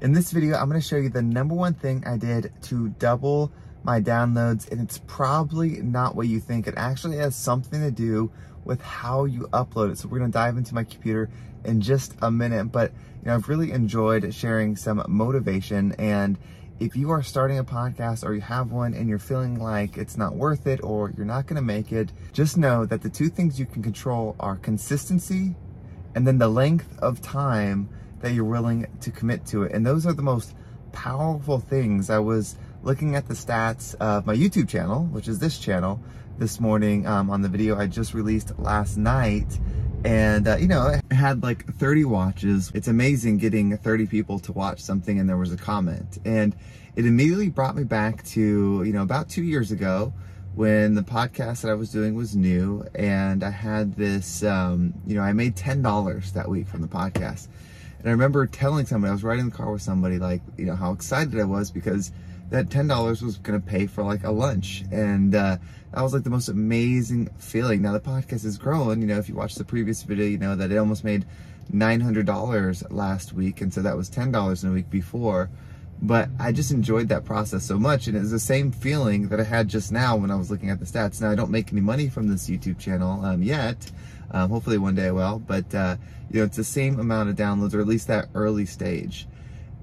In this video, I'm gonna show you the number one thing I did to double my downloads, and it's probably not what you think. It actually has something to do with how you upload it. So we're gonna dive into my computer in just a minute, but you know, I've really enjoyed sharing some motivation and if you are starting a podcast or you have one and you're feeling like it's not worth it or you're not gonna make it, just know that the two things you can control are consistency and then the length of time that you're willing to commit to it. And those are the most powerful things. I was looking at the stats of my YouTube channel, which is this channel, this morning um, on the video I just released last night. And, uh, you know, it had like 30 watches. It's amazing getting 30 people to watch something and there was a comment. And it immediately brought me back to, you know, about two years ago when the podcast that I was doing was new and I had this, um, you know, I made $10 that week from the podcast. And I remember telling somebody, I was riding in the car with somebody, like, you know, how excited I was because that $10 was going to pay for like a lunch. And uh, that was like the most amazing feeling. Now the podcast is growing. You know, if you watch the previous video, you know that it almost made $900 last week. And so that was $10 in a week before. But I just enjoyed that process so much. And it was the same feeling that I had just now when I was looking at the stats. Now I don't make any money from this YouTube channel um, yet. Um, hopefully one day I will. But, uh, you know, it's the same amount of downloads or at least that early stage.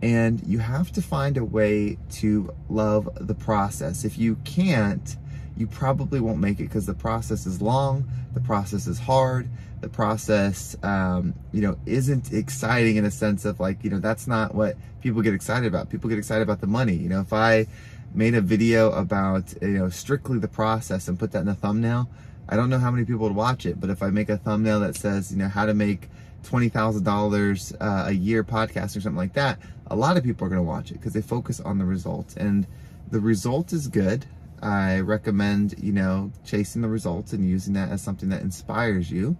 And you have to find a way to love the process. If you can't, you probably won't make it because the process is long, the process is hard, the process, um, you know, isn't exciting in a sense of like, you know, that's not what people get excited about. People get excited about the money. You know, if I made a video about, you know, strictly the process and put that in a thumbnail, I don't know how many people would watch it, but if I make a thumbnail that says, you know, how to make $20,000 uh, a year podcast or something like that, a lot of people are going to watch it because they focus on the results. And the result is good. I recommend, you know, chasing the results and using that as something that inspires you.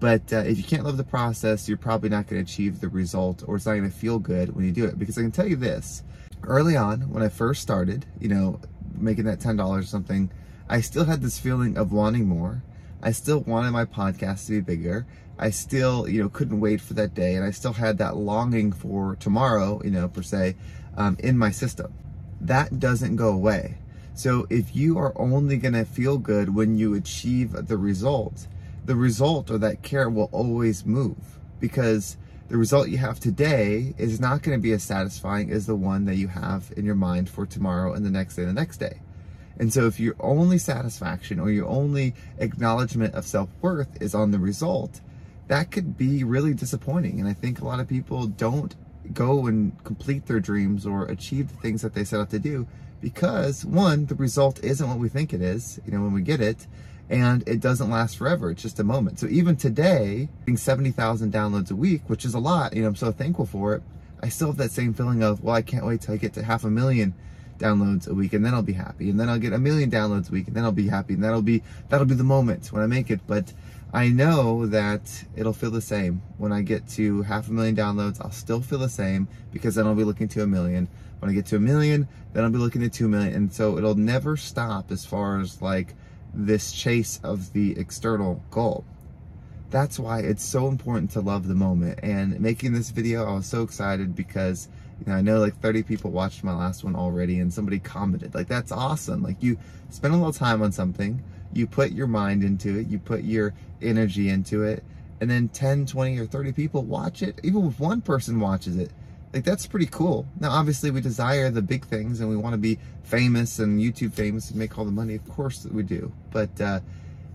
But uh, if you can't love the process, you're probably not going to achieve the result or it's not going to feel good when you do it. Because I can tell you this, early on when I first started, you know, making that $10 or something, I still had this feeling of wanting more. I still wanted my podcast to be bigger. I still, you know, couldn't wait for that day, and I still had that longing for tomorrow, you know, per se, um, in my system. That doesn't go away. So if you are only going to feel good when you achieve the result, the result or that carrot will always move because the result you have today is not going to be as satisfying as the one that you have in your mind for tomorrow and the next day and the next day. And so if your only satisfaction or your only acknowledgement of self-worth is on the result, that could be really disappointing. And I think a lot of people don't go and complete their dreams or achieve the things that they set out to do because one, the result isn't what we think it is, you know, when we get it, and it doesn't last forever. It's just a moment. So even today, being 70,000 downloads a week, which is a lot, you know, I'm so thankful for it. I still have that same feeling of, well, I can't wait till I get to half a million downloads a week and then I'll be happy. And then I'll get a million downloads a week and then I'll be happy. And that'll be, that'll be the moment when I make it. But I know that it'll feel the same. When I get to half a million downloads, I'll still feel the same because then I'll be looking to a million. When I get to a million, then I'll be looking to two million. And so it'll never stop as far as like this chase of the external goal. That's why it's so important to love the moment. And making this video, I was so excited because you know, I know like 30 people watched my last one already and somebody commented. Like, that's awesome. Like, you spend a little time on something, you put your mind into it, you put your energy into it, and then 10, 20, or 30 people watch it. Even if one person watches it, like that's pretty cool. Now, obviously, we desire the big things and we want to be famous and YouTube famous and make all the money. Of course, we do. But uh,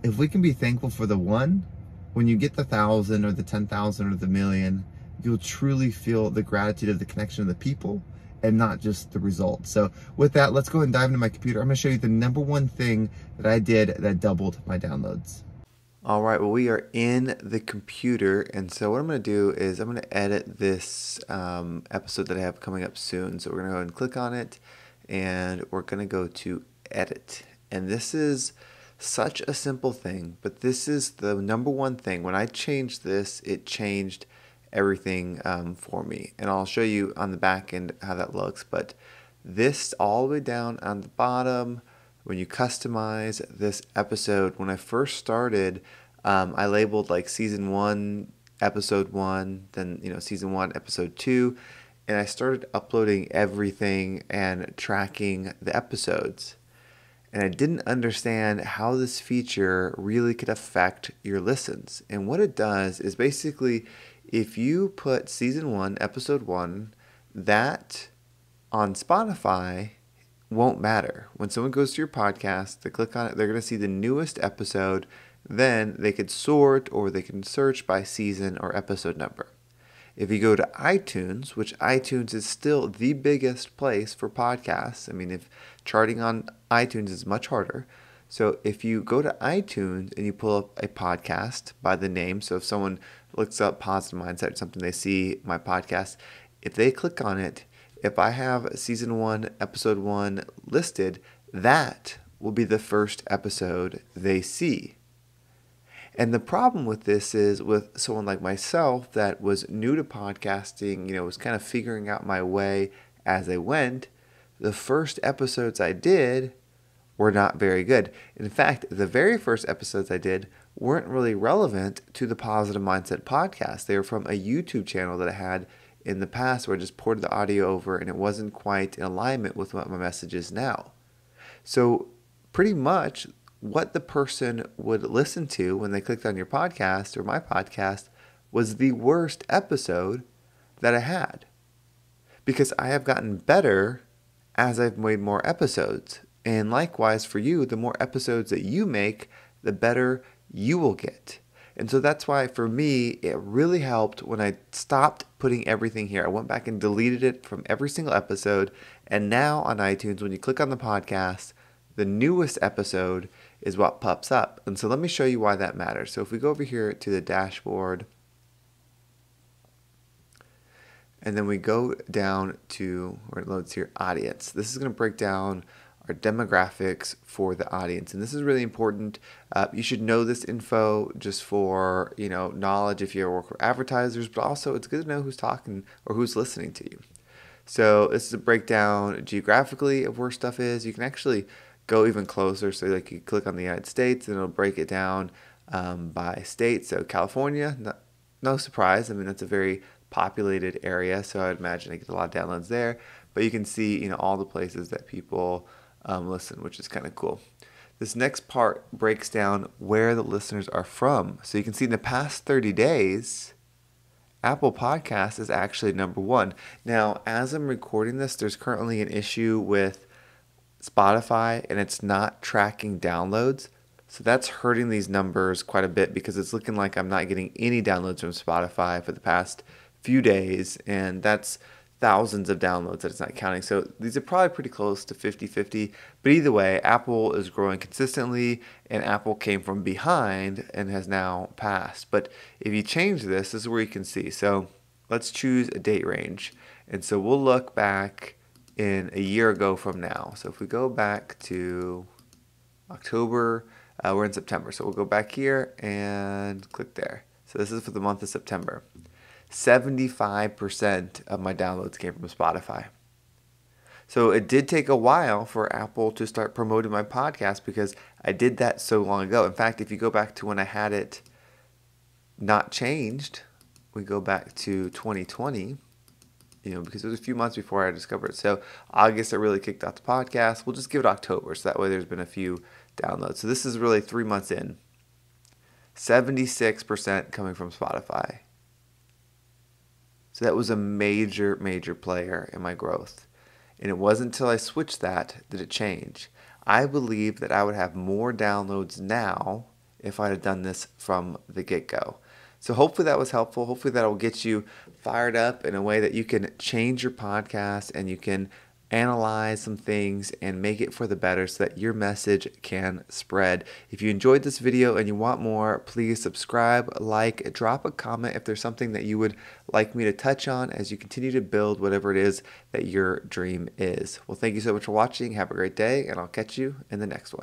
if we can be thankful for the one, when you get the thousand or the 10,000 or the million, you'll truly feel the gratitude of the connection of the people and not just the result. So with that, let's go and dive into my computer. I'm gonna show you the number one thing that I did that doubled my downloads. All right, well, we are in the computer, and so what I'm to do is I'm to edit this um, episode that I have coming up soon. So we're to go ahead and click on it, and we're to go to edit. And this is such a simple thing, but this is the number one thing. When I changed this, it changed everything um, for me. And I'll show you on the back end how that looks. But this all the way down on the bottom, when you customize this episode, when I first started, um, I labeled like season one, episode one, then, you know, season one, episode two. and I started uploading everything and tracking the episodes. And I didn't understand how this feature really could affect your listens. And what it does is basically if you put season one, episode one, that on Spotify won't matter. When someone goes to your podcast, they click on it, they're going to see the newest episode. Then they could sort or they can search by season or episode number. If you go to iTunes, which iTunes is still the biggest place for podcasts, I mean, if charting on iTunes is much harder. So if you go to iTunes and you pull up a podcast by the name, so if someone looks up Positive Mindset, or something they see my podcast, if they click on it, if I have season one, episode one listed, that will be the first episode they see. And the problem with this is with someone like myself that was new to podcasting, you know, was kind of figuring out my way as I went, the first episodes I did were not very good. In fact, the very first episodes I did weren't really relevant to the Positive Mindset podcast. They were from a YouTube channel that I had in the past where I just ported the audio over and it wasn't quite in alignment with what my message is now. So, pretty much what the person would listen to when they clicked on your podcast or my podcast was the worst episode that I had. Because I have gotten better as I've made more episodes. And likewise for you, the more episodes that you make, the better you will get. And so that's why for me, it really helped when I stopped putting everything here. I went back and deleted it from every single episode. And now on iTunes, when you click on the podcast, the newest episode is what pops up. And so let me show you why that matters. So if we go over here to the dashboard, and then we go down to where it loads here, audience. This is going to break down demographics for the audience. And this is really important. Uh, you should know this info just for, you know, knowledge if you're work for advertisers, but also it's good to know who's talking or who's listening to you. So this is a breakdown geographically of where stuff is. You can actually go even closer. So like you click on the United States and it'll break it down um, by state. So California, no, no surprise. I mean, that's a very populated area. So I'd imagine I get a lot of downloads there. But you can see, you know, all the places that people um, listen, which is kind of cool. This next part breaks down where the listeners are from. So you can see in the past 30 days, Apple Podcast is actually number one. Now, as I'm recording this, there's currently an issue with Spotify and it's not tracking downloads. So that's hurting these numbers quite a bit because it's looking like I'm not getting any downloads from Spotify for the past few days. And that's thousands of downloads that it's not counting. So these are probably pretty close to 50 50. But either way, Apple is growing consistently, and Apple came from behind and has now passed. But if you change this, this is where you can see. So let's choose a date range. And so we'll look back in a year ago from now. So if we go back to October, uh, we're in September. So we'll go back here and click there. So this is for the month of September. 75% of my downloads came from Spotify. So it did take a while for Apple to start promoting my podcast because I did that so long ago. In fact, if you go back to when I had it not changed, we go back to 2020, you know, because it was a few months before I discovered it. So August, I really kicked off the podcast. We'll just give it October. So that way there's been a few downloads. So this is really three months in. 76% coming from Spotify. So that was a major, major player in my growth. And it wasn't until I switched that that it changed. I believe that I would have more downloads now if I had done this from the get go. So hopefully that was helpful. Hopefully that will get you fired up in a way that you can change your podcast and you can analyze some things and make it for the better so that your message can spread. If you enjoyed this video and you want more, please subscribe, like, drop a comment if there's something that you would like me to touch on as you continue to build whatever it is that your dream is. Well, thank you so much for watching. Have a great day, and I'll catch you in the next one.